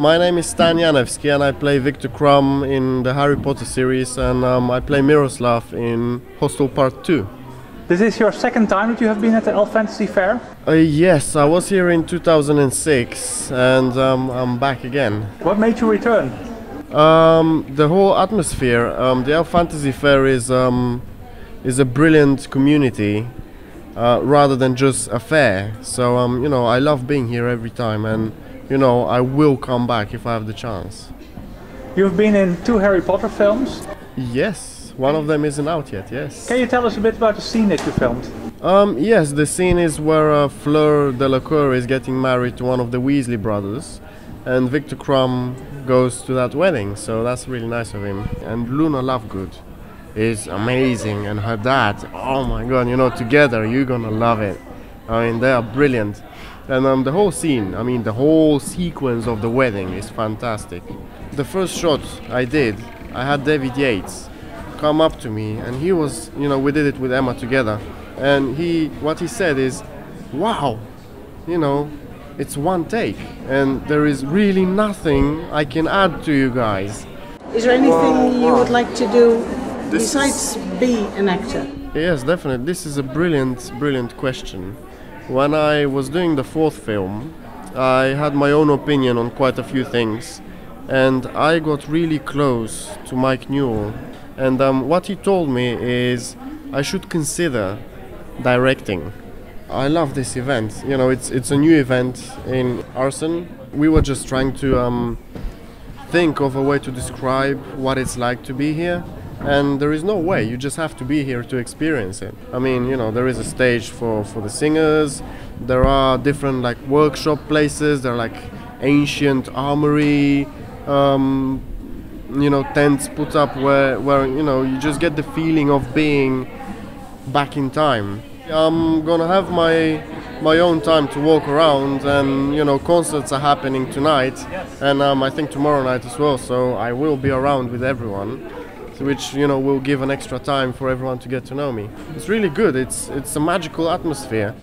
My name is Stan Ianevski and I play Viktor Krum in the Harry Potter series and um, I play Miroslav in Hostel Part 2. This is your second time that you have been at the Elf Fantasy Fair. Uh, yes, I was here in 2006 and um, I'm back again. What made you return? Um, the whole atmosphere, um, the Elf Fantasy Fair is, um, is a brilliant community uh, rather than just a fair. So, um, you know, I love being here every time and, you know, I will come back if I have the chance. You've been in two Harry Potter films. Yes, one of them isn't out yet, yes. Can you tell us a bit about the scene that you filmed? Um, yes, the scene is where uh, Fleur Delacour is getting married to one of the Weasley brothers, and Viktor Krum goes to that wedding, so that's really nice of him. And Luna Lovegood is amazing, and her dad, oh my god, you know, together you're gonna love it. I mean, they are brilliant. And um, the whole scene, I mean, the whole sequence of the wedding is fantastic. The first shot I did, I had David Yates come up to me, and he was, you know, we did it with Emma together, and he, what he said is, "Wow, you know, it's one take, and there is really nothing I can add to you guys." Is there anything you would like to do This besides be an actor? Yes, definitely. This is a brilliant, brilliant question. When I was doing the fourth film, I had my own opinion on quite a few things, and I got really close to Mike Newell. And um, what he told me is I should consider directing. I love this event. You know, it's it's a new event in Arcen. We were just trying to um, think of a way to describe what it's like to be here and there is no way. You just have to be here to experience it. I mean you know there is a stage for for the singers. There are different like workshop places. There are like ancient armory um, you know tents put up where where you know you just get the feeling of being back in time. I'm gonna have my my own time to walk around and you know concerts are happening tonight. And um, i think tomorrow night as well. So i will be around with everyone which you know will give an extra time for everyone to get to know me. It's really good. It's it's a magical atmosphere